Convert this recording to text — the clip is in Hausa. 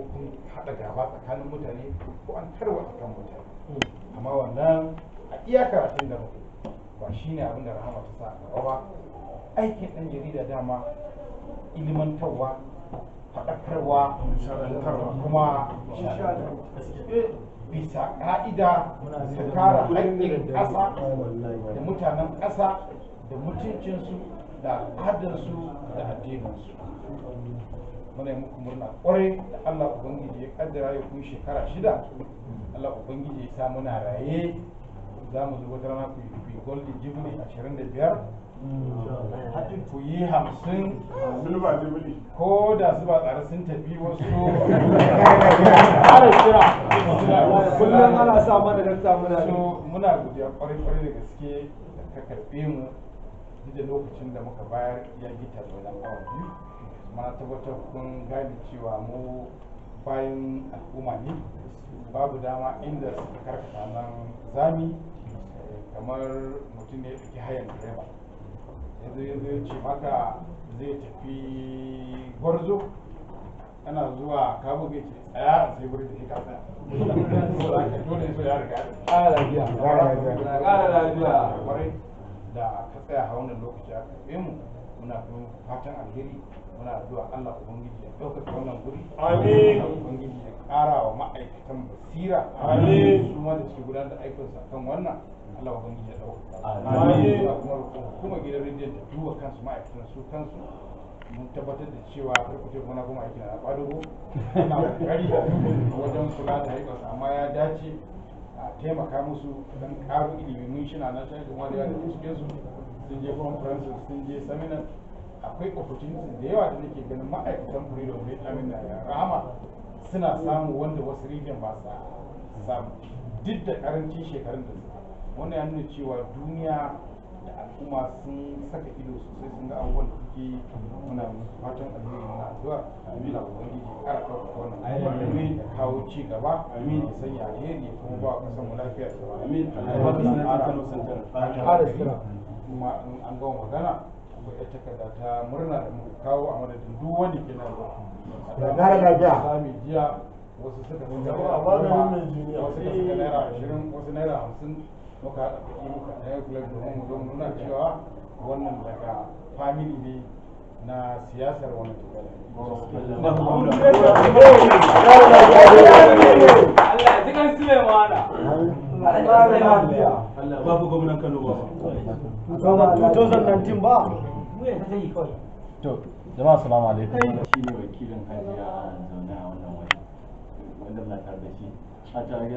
ko kun haɗa gaba tsakanin mutane ko an tarwa kan mutane. Amma wannan a iya karatun da muke ba shi ne abin da rahama ta sa a gaba ba. Aikin ɗan jarida dama ilimantarwa faɗakarwa kuma bisa ƙa'ida ta kara haƙƙin ƙasa da mutanen ƙasa da mutuncinsu da al'adarsu da addininsu. Muna yi muku murna ƙwarai da Allah Ubangiji ya kaddara ya kun shekara shida. Allah Ubangiji ya sa muna raye. Za mu zo wata rana ku yi golden jubilee ashirin da biyar. Ku yi hamsin. Ko da su ba tsare sun tafi wasu. Kullum ana sa mana dakta muna. So muna godiya ƙwarai ƙwarai da gaske da ka karɓe mu. Duk da lokacin da muka bayar ya gita da wajen awa biyu. Mana tabbatar kun gane cewa mu bayan al'umma ne babu dama inda suka karkata nan zami kamar mutum ne ya ɗauki hayan direba. Yanzu yanzu ya ce maka zai tafi gwarzo ana zuwa kabo bai ce tsaya sai wurin da shi ka tsaya dole so ya riga ƙara lafiya. Ƙara lafiya. Da ka tsaya a wannan lokaci a karɓe mu muna kuma fatan alheri muna addu'a Allah ubangiji ya ɗaukaka wannan guri Amin. Ubangiji ya ƙara wa ma'aikatan basira Amin. su ma da suke gudanar da aikinsu akan wannan Allah ubangiji ya ɗaukaka Amin. Muna kuma hukumar gidan rediyon ta duba kansu ma'aikatan su kansu mun tabbatar da cewa karkuce kuna kuma aiki na ƙwadugo ana ƙoƙari wajen kula da haƙƙinsu amma ya dace a taimaka musu don ƙaro ilimi. Mun shi na nan sai da wani da cikin su sun je conferences sun je seminar. Akwai opportunities da yawa da nake ganin ma'aikatan freedom bai amin da rama suna samu wanda wasu region ba sa samu. Duk da ƙarancin shekarun da suka wannan ya nuna cewa duniya da al'umma sun saka ido sosai sun ga abubuwan da kuke muna fatan alheri. Addu'a amin. Ubangiji ya ƙara ɗaukaka wannan amin ya kawo ci gaba amin. Ya sanya alheri kuma ba ƙasar mu lafiya da zama amin. Kuma in an gama magana akwai ita takarda ta murna da muka kawo a madadin duk wanda ke nan. Ya ƙara lafiya. sami jiya wasu suka saka naira ba da goma wasu suka saka naira ashirin wasu naira hamsin. Muka haɗa kuɗi muka ɗaya kula domin mu zo nuna cewa wannan daga family ne. Na siyasar wannan Allah ya ji kan Sulemana ƙara lafiya Allah ba ku gwamnan Kano ba. 2019 ba To, jama'a salamu alaikum. shi ne wakilin hajiya a zaune a wannan wani wanda muna tare da shi a tare